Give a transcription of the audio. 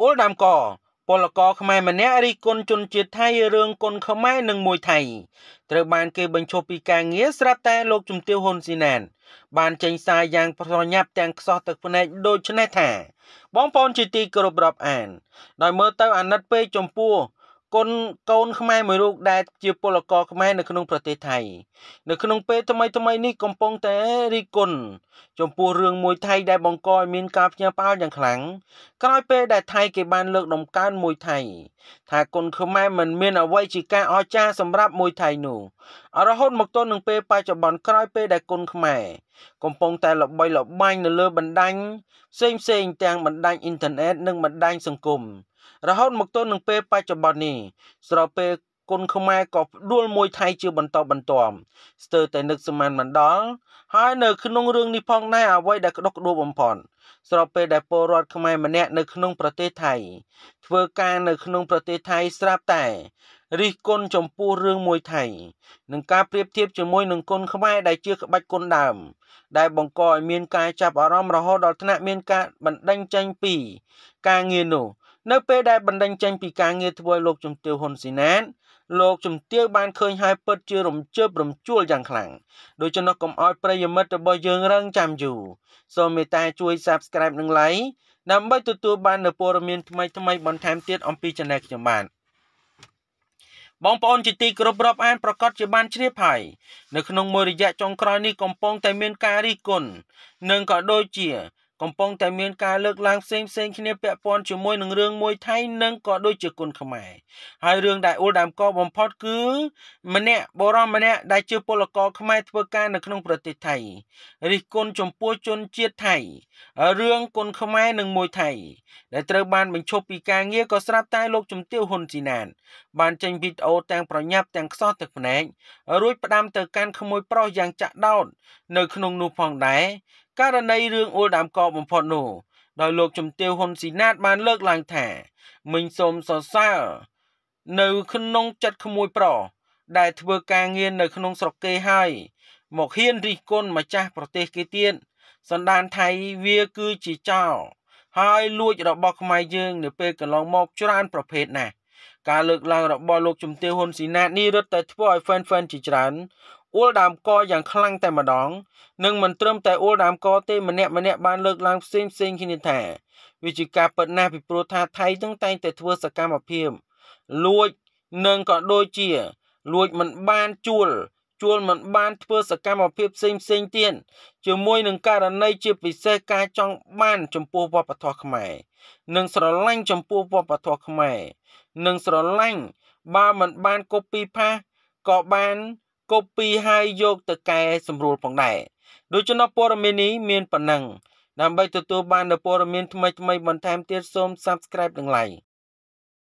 អ៊ុលដាមកពលករខ្មែរម្នាក់រិះគន់ជនជាតិថៃរឿងគុនខ្មែរនិងមួយថៃត្រូវបានគេបញ្ឈប់ពីការងារស្រាប់តែលោកជំទាវហ៊ុនស៊ីណាន បានចេញសារយ៉ាងប្រញាប់ទាំងខ្សោះទឹកភ្នែកដូចនេះថា បងប្អូនជាទីគោរពរាប់អាន ដោយមើលទៅអាណិតពេកចំពោះ កូនកូនខ្មែរមួយរូបដែលជាពលករខ្មែរនៅក្នុងប្រទេសថៃ នៅក្នុងពេលថ្មីថ្មីនេះកំពុងតែរីកគុណចំពោះរឿងមួយថៃដែលបង្កឲ្យមានការភ្ញាក់ផ្អើលយ៉ាងខ្លាំងក្រោយពេលដែលថៃគេបានលើកដំកើងមួយថៃថាគុណខ្មែរមិនមានអ្វីជាការអស្ចារ្យសម្រាប់មួយថៃនោះរហូតមកទល់នឹងពេលបច្ចុប្បន្នក្រោយពេលដែលគុណខ្មែរកំពុងតែល្បីល្បាញនៅលើបណ្ដាញផ្សេងផ្សេងទាំងបណ្ដាញអ៊ីនធឺណិតនិងបណ្ដាញសង្គម រហូតមកទល់នឹងពេលបច្ចុប្បន្ននេះស្របពេលគុណខ្មែរក៏ផ្ដួលមួយថៃជាបន្តបន្ទាប់ស្ទើរតែនឹកស្មានមិនដល់ហើយនៅក្នុងរឿងនេះផងដែរអ្វីដែលក្តុកក្តួលបំផុតស្របពេលដែលពលរដ្ឋខ្មែរម្នាក់នៅក្នុងប្រទេសថៃ ធ្វើការនៅក្នុងប្រទេសថៃស្រាប់តែរិះគន់ចំពោះរឿងមួយថៃនឹងការប្រៀបធៀបជាមួយនឹងគុណខ្មែរដែលជាក្បាច់គុណដើម ដែលបង្កឲ្យមានការចាប់អារម្មណ៍រហូតដល់ថ្នាក់មានការបណ្ដេញចេញពី ការងារនោះ នៅពេលដែលបណ្ដេញចេញពីការងារធ្វើឲ្យលោកជំទាវហ៊ុនស៊ីណាតលោកជំទាវបានឃើញហើយពិតជារំជើបរំជួលយ៉ាងខ្លាំងដូច្នោះកុំឲ្យប្រិយមិត្តរបស់យើងរងចាំយូរសូមមេត្តាជួយ Subscribe និង Like ដើម្បីទទួលបាននូវព័ត៌មានថ្មីៗបន្ថែមទៀតអំពី Channel ខ្ញុំបាទបងប្អូនជាទីគោរពរាប់អានប្រកាសជាបានជ្រាបហើយនៅក្នុងមួយរយៈចុងក្រោយនេះកំពុងតែមានការរិះគន់និងក៏ដូចជា កំពុងតែមានការលើកឡើងផ្សេងផ្សេងគ្នាពាក់ព័ន្ធជាមួយនឹងរឿងមួយថៃនិងក៏ដូចជាគុណខ្មែរហើយរឿងដែលអ៊ុលដើមកបំផុតគឺម្នាក់បរមម្នាក់ដែលជាពលករខ្មែរធ្វើការនៅក្នុងប្រទេសថៃរិះគន់ចំពោះជនជាតិថៃរឿងគុណខ្មែរនិងមួយថៃដែលត្រូវបានបញ្ឈប់ពីការងារក៏ស្រាប់តែលោកជំទាវហ៊ុនស៊ីណាន បានចេញវីដេអូទាំងប្រញាប់ទាំងខ្សោះទឹកភ្នែករួចផ្ដាំទៅកាន់ក្មួយប្រុសយ៉ាងចាក់ដោតនៅក្នុងនោះផងដែរករណីរឿងអ៊ុលដើមកបំផុតនោះដោយលោកជំទាវហ៊ុនស៊ីណាតបានលើកឡើងថាមិញសូមសរសើរនៅក្នុងចិត្តក្មួយប្រុសដែលធ្វើការងារនៅក្នុងស្រុកគេហើយមកហ៊ានរិះគន់ម្ចាស់ប្រទេសគេទៀតសណ្ដានថៃវាគឺជាចោលហើយលួចរបស់ខ្មែរយើងនៅពេលកន្លងមកច្រើនប្រភេទណាស់ការលើកឡើងរបស់លោកជំទាវហ៊ុនស៊ីណាតនេះរឹតតែធ្វើឲ្យ fan fan ជាច្រើន អ៊ុលដើមកយ៉ាងខ្លាំងតែម្ដងនិងមិនត្រឹមតែអ៊ុលដើមកទេម្នាក់ម្នាក់បានលើកឡើងផ្សេងផ្សេងគ្នាថាវាជាការពិតណាស់ពីព្រោះថាថៃទាំងតែងតែធ្វើសកម្មភាពលួចនិងក៏ដូចជា លួចមិនបានជួលជួលមិនបានធ្វើសកម្មភាពផ្សេងផ្សេងទៀតជាមួយនឹងករណីជាពិសេសការចង់បានចំពោះវប្បធម៌ខ្មែរនិងស្រឡាញ់ចំពោះវប្បធម៌ខ្មែរនិងស្រឡាញ់បើមិនបានកូពីផាសក៏បាន កូពីហើយយកទៅកែសម្រួលផងដែរដូច្នោះព័ត៌មាននេះមានប៉ុណ្ណឹងដើម្បីទទួលបាននូវព័ត៌មានថ្មីៗបន្ថែមទៀតសូម Subscribe និង Like